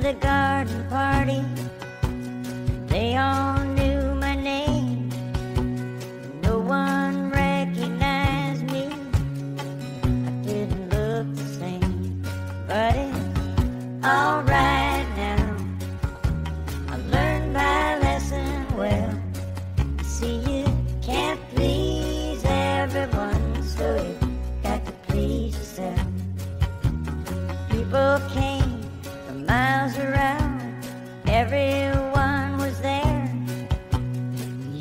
the garden party. miles around. Everyone was there.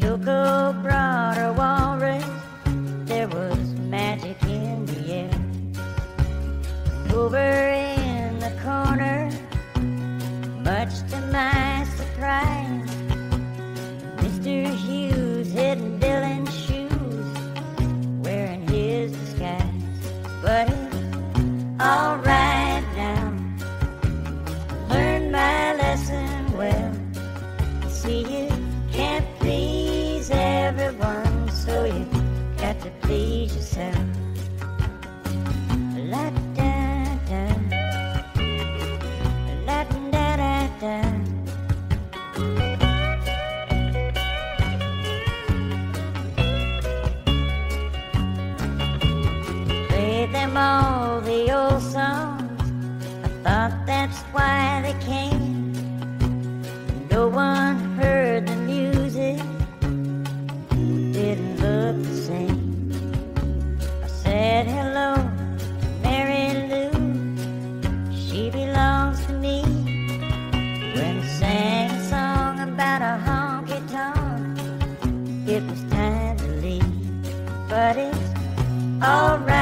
Yoko brought a walrus. There was magic in the air. Over in the corner, much to my surprise. yourself. Them all the old songs. I thought that's why they came. Alright now.